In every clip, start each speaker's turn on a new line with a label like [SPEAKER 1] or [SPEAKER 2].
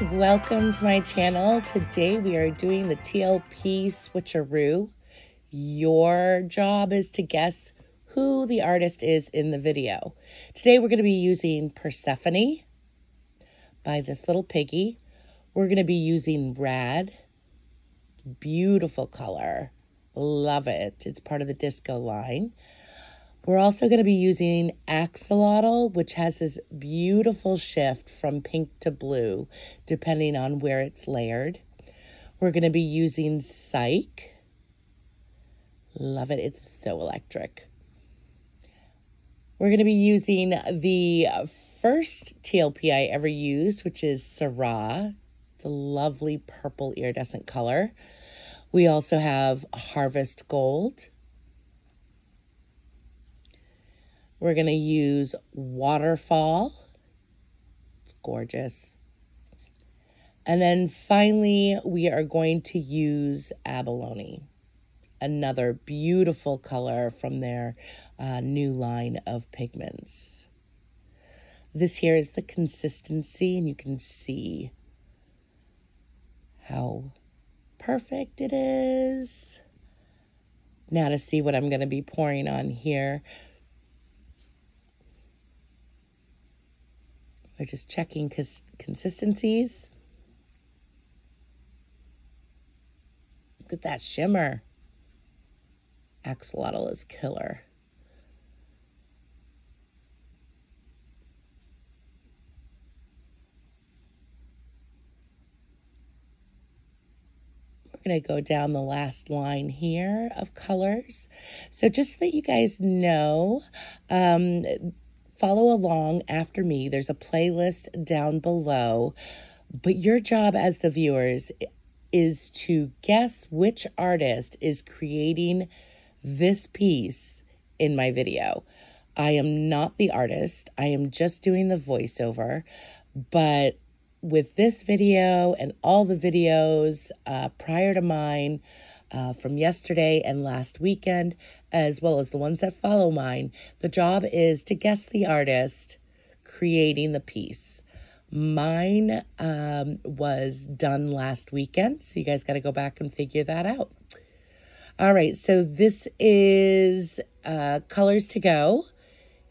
[SPEAKER 1] Welcome to my channel. Today we are doing the TLP switcheroo. Your job is to guess who the artist is in the video. Today we're going to be using Persephone by this little piggy. We're going to be using Rad. Beautiful color. Love it. It's part of the disco line. We're also going to be using Axolotl, which has this beautiful shift from pink to blue, depending on where it's layered. We're going to be using Psych. Love it. It's so electric. We're going to be using the first TLP I ever used, which is Syrah. It's a lovely purple iridescent color. We also have Harvest Gold. We're going to use Waterfall. It's gorgeous. And then finally, we are going to use Abalone, another beautiful color from their uh, new line of pigments. This here is the consistency, and you can see how perfect it is. Now to see what I'm going to be pouring on here. We're just checking cons consistencies. Look at that shimmer. Axolotl is killer. We're going to go down the last line here of colors. So just so that you guys know, um, follow along after me. There's a playlist down below. But your job as the viewers is to guess which artist is creating this piece in my video. I am not the artist. I am just doing the voiceover. But with this video and all the videos uh, prior to mine, uh, from yesterday and last weekend, as well as the ones that follow mine. The job is to guess the artist creating the piece. Mine um, was done last weekend, so you guys got to go back and figure that out. All right, so this is uh, Colors to Go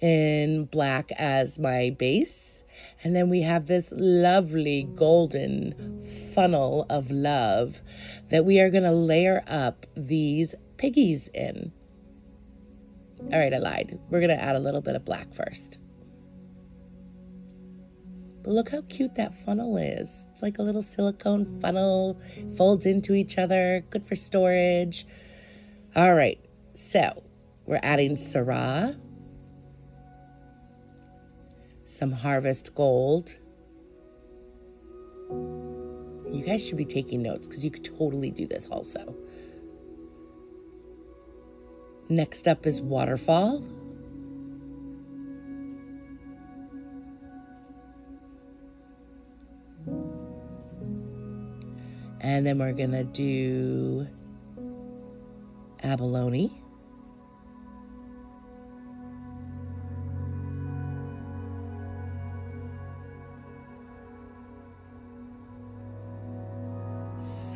[SPEAKER 1] in black as my base. And then we have this lovely golden funnel of love that we are going to layer up these piggies in. All right, I lied. We're going to add a little bit of black first. But look how cute that funnel is. It's like a little silicone funnel, folds into each other, good for storage. All right, so we're adding Syrah some harvest gold. You guys should be taking notes because you could totally do this also. Next up is waterfall. And then we're going to do abalone.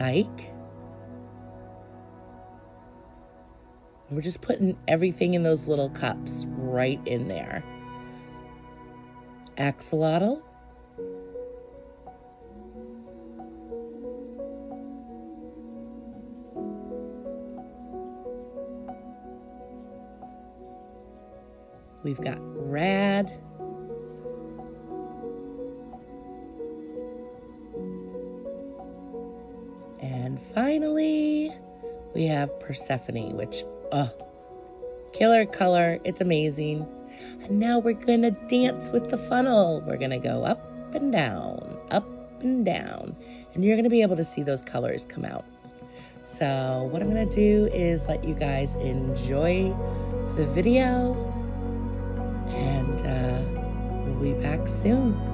[SPEAKER 1] Psych. We're just putting everything in those little cups right in there. Axolotl. We've got rad. Have Persephone, which, uh, killer color. It's amazing. And now we're going to dance with the funnel. We're going to go up and down, up and down. And you're going to be able to see those colors come out. So what I'm going to do is let you guys enjoy the video. And uh, we'll be back soon.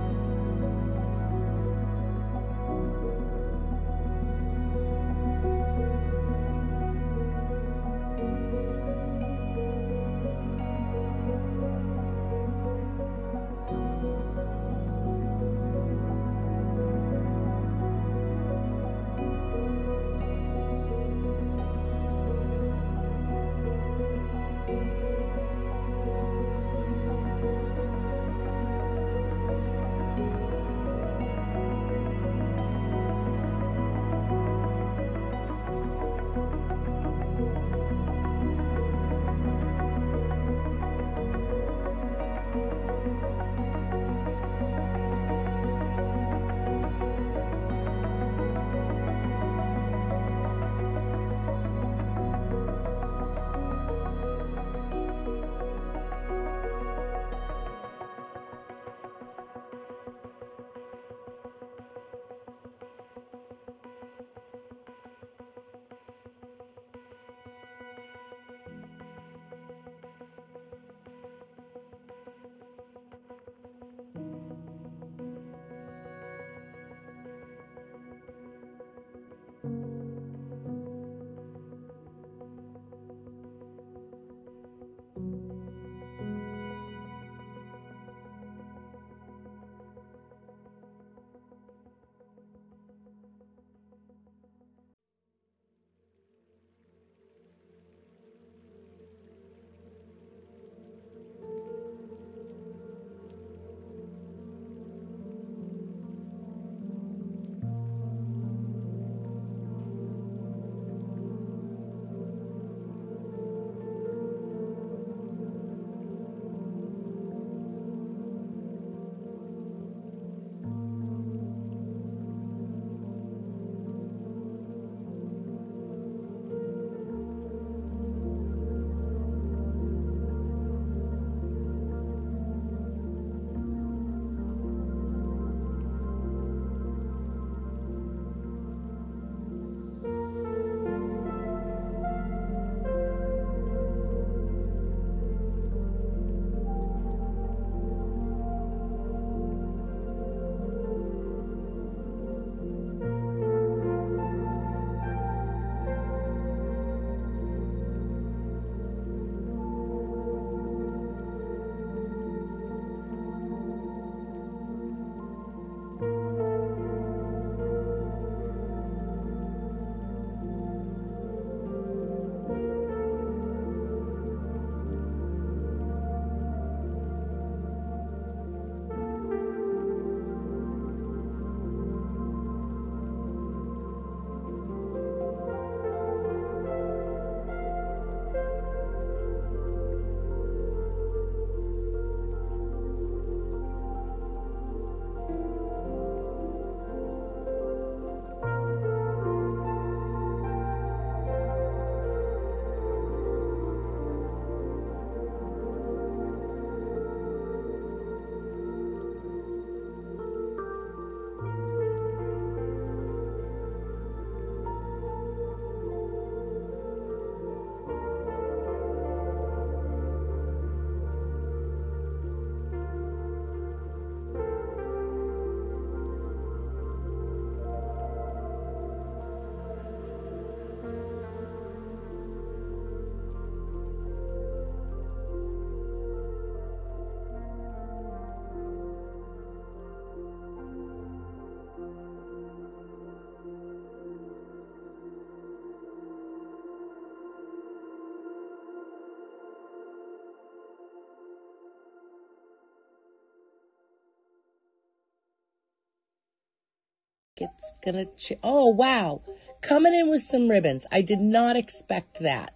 [SPEAKER 1] It's gonna, ch- oh wow, coming in with some ribbons. I did not expect that.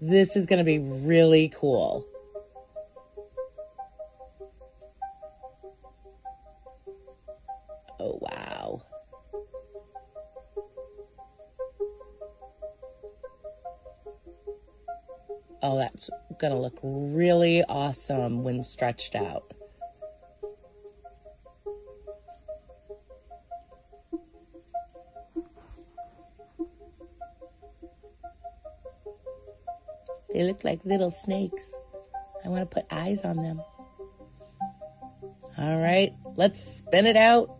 [SPEAKER 1] This is gonna be really cool. Oh wow. Oh, that's gonna look really awesome when stretched out. They look like little snakes. I want to put eyes on them. All right, let's spin it out.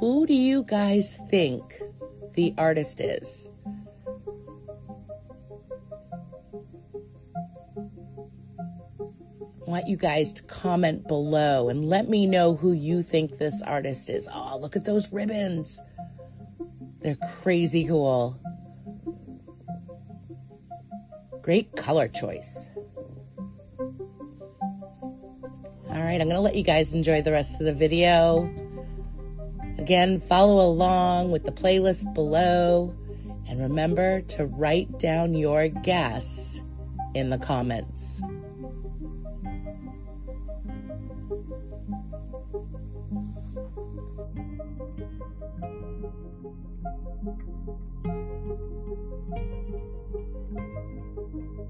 [SPEAKER 1] Who do you guys think the artist is? Want you guys to comment below and let me know who you think this artist is. Oh, look at those ribbons. They're crazy cool. Great color choice. All right, I'm going to let you guys enjoy the rest of the video. Again, follow along with the playlist below and remember to write down your guess in the comments.